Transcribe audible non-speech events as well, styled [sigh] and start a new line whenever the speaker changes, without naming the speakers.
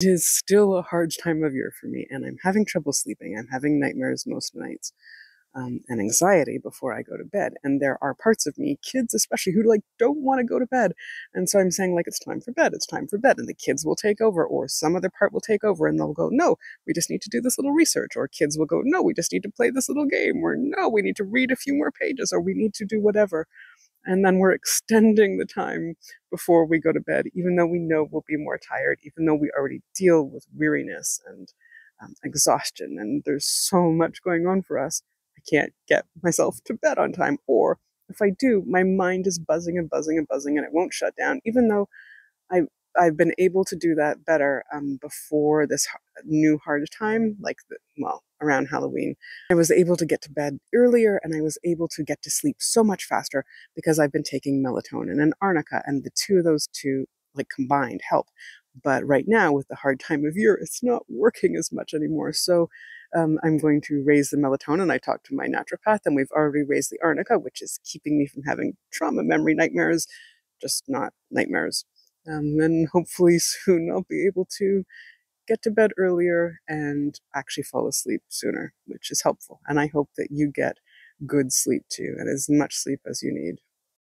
It is still a hard time of year for me, and I'm having trouble sleeping. I'm having nightmares most nights um, and anxiety before I go to bed. And there are parts of me, kids especially, who like don't want to go to bed. And so I'm saying like it's time for bed, it's time for bed, and the kids will take over, or some other part will take over, and they'll go, no, we just need to do this little research, or kids will go, no, we just need to play this little game, or no, we need to read a few more pages, or we need to do whatever. And then we're [laughs] extending the time before we go to bed, even though we know we'll be more tired, even though we already deal with weariness and um, exhaustion, and there's so much going on for us. I can't get myself to bed on time. Or if I do, my mind is buzzing and buzzing and buzzing and it won't shut down, even though I, I've been able to do that better um, before this new hard time, like, the, well, around Halloween. I was able to get to bed earlier and I was able to get to sleep so much faster because I've been taking melatonin and arnica, and the two of those two, like, combined help. But right now, with the hard time of year, it's not working as much anymore. So um, I'm going to raise the melatonin. I talked to my naturopath, and we've already raised the arnica, which is keeping me from having trauma memory nightmares, just not nightmares. Um, and hopefully soon I'll be able to get to bed earlier and actually fall asleep sooner, which is helpful. And I hope that you get good sleep too, and as much sleep as you need.